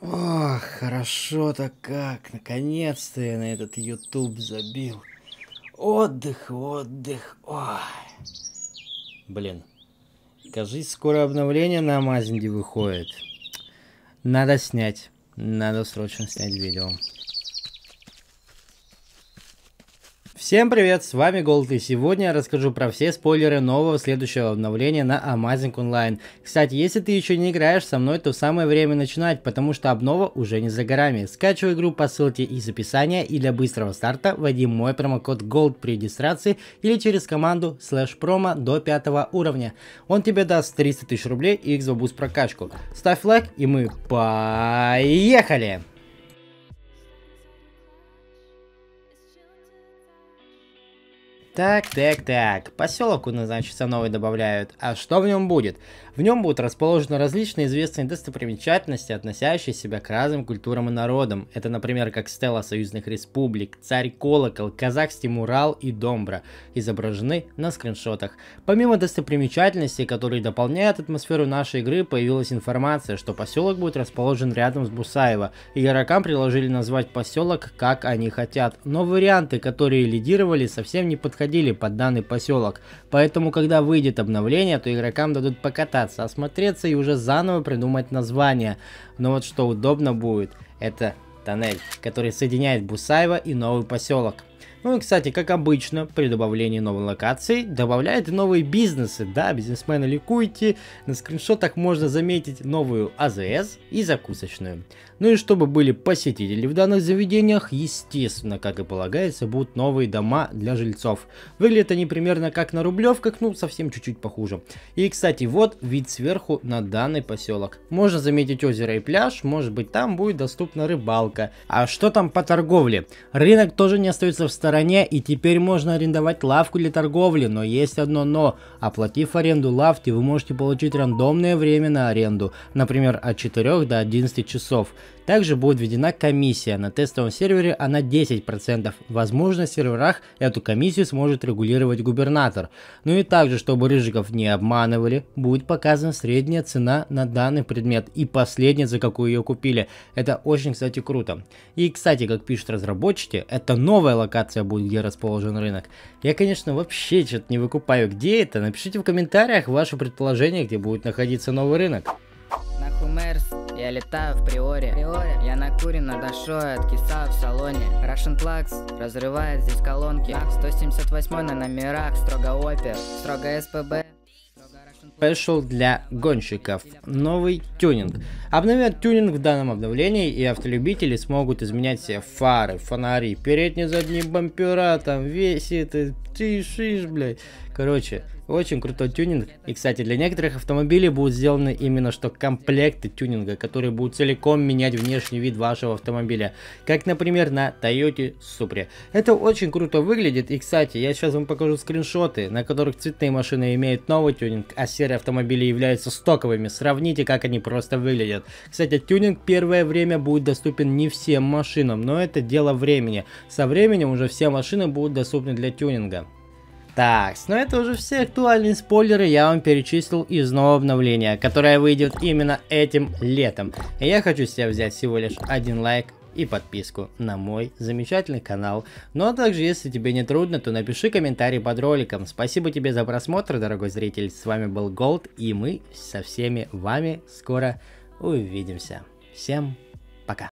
хорошо-то как. Наконец-то я на этот YouTube забил. Отдых, отдых. Ой. Блин. Кажись, скоро обновление на Амазинге выходит. Надо снять. Надо срочно снять видео. Всем привет, с вами Голд, и сегодня я расскажу про все спойлеры нового следующего обновления на Amazing Online. Кстати, если ты еще не играешь со мной, то самое время начинать, потому что обнова уже не за горами. Скачивай игру по ссылке из описания и для быстрого старта вводи мой промокод GOLD при регистрации или через команду slash promo до 5 уровня. Он тебе даст 300 тысяч рублей и Xbox прокачку. Ставь лайк и мы поехали! Так, так, так. Поселок у нас, значит, новый добавляют. А что в нем будет? В нем будут расположены различные известные достопримечательности, относящие себя к разным культурам и народам. Это, например, как стела союзных республик, царь колокол, казахский мурал и домбра, изображены на скриншотах. Помимо достопримечательностей, которые дополняют атмосферу нашей игры, появилась информация, что поселок будет расположен рядом с Бусаево. Игрокам предложили назвать поселок как они хотят, но варианты, которые лидировали, совсем не подходили под данный поселок. Поэтому, когда выйдет обновление, то игрокам дадут покататься осмотреться и уже заново придумать название. Но вот что удобно будет, это тоннель, который соединяет Бусаева и новый поселок. Ну и, кстати, как обычно, при добавлении новой локации добавляют и новые бизнесы. Да, бизнесмены ликуйте. На скриншотах можно заметить новую АЗС и закусочную. Ну и чтобы были посетители в данных заведениях, естественно, как и полагается, будут новые дома для жильцов. Выглядят они примерно как на Рублевках, ну совсем чуть-чуть похуже. И, кстати, вот вид сверху на данный поселок. Можно заметить озеро и пляж, может быть там будет доступна рыбалка. А что там по торговле? Рынок тоже не остается в стороне, и теперь можно арендовать лавку для торговли, но есть одно но. Оплатив аренду лавки, вы можете получить рандомное время на аренду, например, от 4 до 11 часов. Также будет введена комиссия. На тестовом сервере она 10%. Возможно, в серверах эту комиссию сможет регулировать губернатор. Ну и также, чтобы рыжиков не обманывали, будет показана средняя цена на данный предмет и последняя, за какую ее купили. Это очень, кстати, круто. И, кстати, как пишут разработчики, это новая локация будет, где расположен рынок. Я, конечно, вообще что-то не выкупаю, где это. Напишите в комментариях ваше предположение, где будет находиться новый рынок. Нахумерс я летаю в приоре. приоре. Я накурен на дошой, откисаю в салоне. Russian Plugs разрывает здесь колонки. 178 на номерах, строго опер, строго СПБ. Special для гонщиков. Новый тюнинг. Обновят тюнинг в данном обновлении, и автолюбители смогут изменять себе фары, фонари, передние задние бампера, там весь это, ты шиш, блядь. Короче, очень крутой тюнинг. И, кстати, для некоторых автомобилей будут сделаны именно что комплекты тюнинга, которые будут целиком менять внешний вид вашего автомобиля. Как, например, на Toyota Supra. Это очень круто выглядит. И, кстати, я сейчас вам покажу скриншоты, на которых цветные машины имеют новый тюнинг, а серые автомобили являются стоковыми. Сравните, как они просто выглядят. Кстати, тюнинг первое время будет доступен не всем машинам, но это дело времени. Со временем уже все машины будут доступны для тюнинга. Так, ну это уже все актуальные спойлеры я вам перечислил из нового обновления, которое выйдет именно этим летом. И я хочу себе взять всего лишь один лайк и подписку на мой замечательный канал. Ну а также, если тебе не трудно, то напиши комментарий под роликом. Спасибо тебе за просмотр, дорогой зритель. С вами был Голд, и мы со всеми вами скоро увидимся. Всем пока.